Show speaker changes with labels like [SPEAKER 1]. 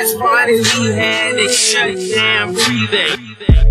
[SPEAKER 1] last party we had, they shut down breathing.